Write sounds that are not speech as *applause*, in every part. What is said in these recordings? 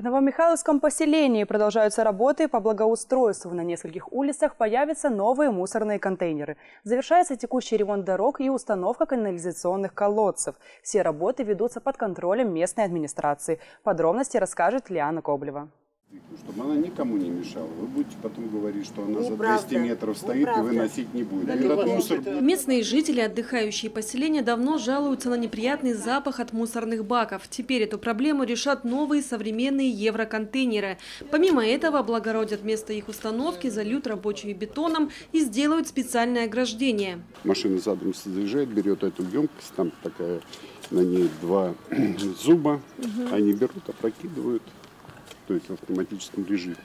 В Новомихайловском поселении продолжаются работы по благоустройству. На нескольких улицах появятся новые мусорные контейнеры. Завершается текущий ремонт дорог и установка канализационных колодцев. Все работы ведутся под контролем местной администрации. Подробности расскажет Лиана Коблева чтобы она никому не мешала. Вы будете потом говорить, что она Неправда. за 200 метров стоит Неправда. и выносить не будет. Этот мусор... Местные жители, отдыхающие поселения, давно жалуются на неприятный запах от мусорных баков. Теперь эту проблему решат новые современные евроконтейнеры. Помимо этого, облагородят место их установки, зальют рабочие бетоном и сделают специальное ограждение. Машина задом заезжает, берет эту емкость, там такая на ней два *clears throat* зуба, угу. они берут, опрокидывают есть в автоматическом режиме.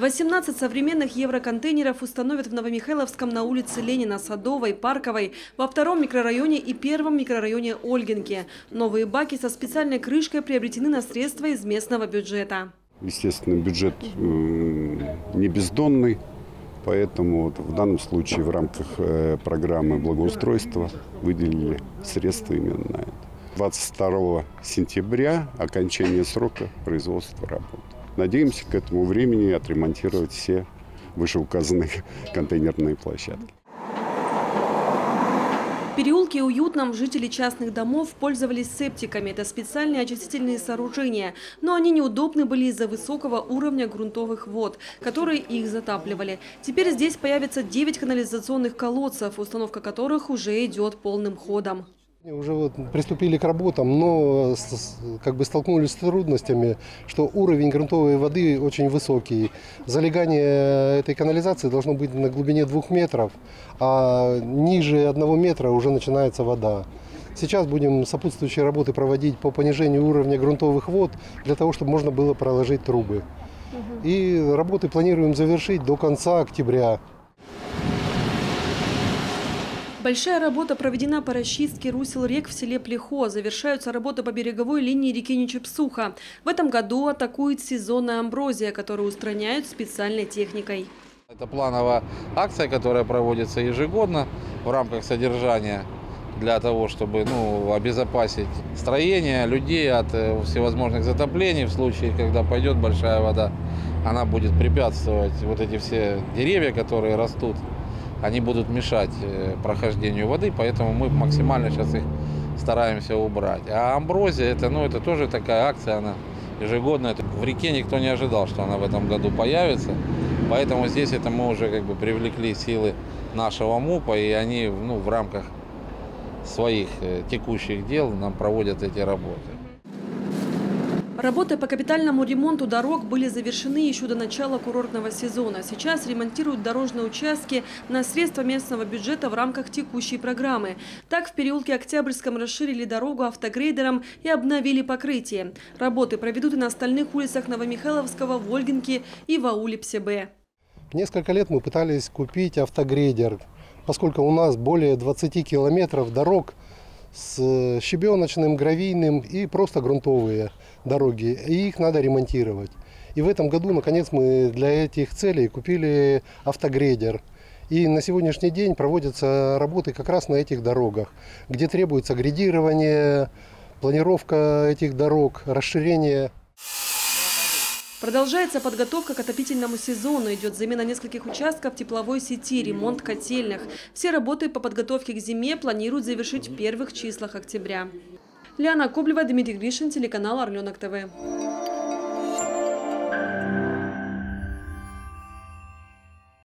18 современных евроконтейнеров установят в Новомихайловском на улице Ленина, Садовой, Парковой, во втором микрорайоне и первом микрорайоне Ольгинки. Новые баки со специальной крышкой приобретены на средства из местного бюджета. Естественно, бюджет не бездонный, поэтому вот в данном случае в рамках э, программы благоустройства выделили средства именно на это. 22 сентября окончание срока производства работ. Надеемся к этому времени отремонтировать все вышеуказанные *laughs* контейнерные площадки. В переулке Уютном жители частных домов пользовались септиками. Это специальные очистительные сооружения. Но они неудобны были из-за высокого уровня грунтовых вод, которые их затапливали. Теперь здесь появится 9 канализационных колодцев, установка которых уже идет полным ходом. Уже вот приступили к работам, но как бы столкнулись с трудностями, что уровень грунтовой воды очень высокий. Залегание этой канализации должно быть на глубине двух метров, а ниже одного метра уже начинается вода. Сейчас будем сопутствующие работы проводить по понижению уровня грунтовых вод, для того, чтобы можно было проложить трубы. И работы планируем завершить до конца октября. Большая работа проведена по расчистке русел рек в селе Плехо. Завершаются работы по береговой линии реки Нечепсуха. В этом году атакует сезонная амброзия, которую устраняют специальной техникой. Это плановая акция, которая проводится ежегодно в рамках содержания для того, чтобы ну, обезопасить строение людей от э, всевозможных затоплений в случае, когда пойдет большая вода. Она будет препятствовать вот эти все деревья, которые растут они будут мешать э, прохождению воды, поэтому мы максимально сейчас их стараемся убрать. А амброзия, это, ну, это тоже такая акция, она ежегодная. В реке никто не ожидал, что она в этом году появится, поэтому здесь это мы уже как бы привлекли силы нашего МУПа, и они ну, в рамках своих э, текущих дел нам проводят эти работы. Работы по капитальному ремонту дорог были завершены еще до начала курортного сезона. Сейчас ремонтируют дорожные участки на средства местного бюджета в рамках текущей программы. Так, в переулке Октябрьском расширили дорогу автогрейдером и обновили покрытие. Работы проведут и на остальных улицах Новомихайловского, Вольгинки и в ауле. Несколько лет мы пытались купить автогрейдер, поскольку у нас более 20 километров дорог с щебеночным, гравийным и просто грунтовые дороги. И их надо ремонтировать. И в этом году, наконец, мы для этих целей купили автогрейдер. И на сегодняшний день проводятся работы как раз на этих дорогах, где требуется грейдирование, планировка этих дорог, расширение Продолжается подготовка к отопительному сезону. Идет замена нескольких участков тепловой сети, ремонт котельных. Все работы по подготовке к зиме планируют завершить в первых числах октября. Лиана Коблева, Дмитрий Гришин, телеканал «Орленок ТВ».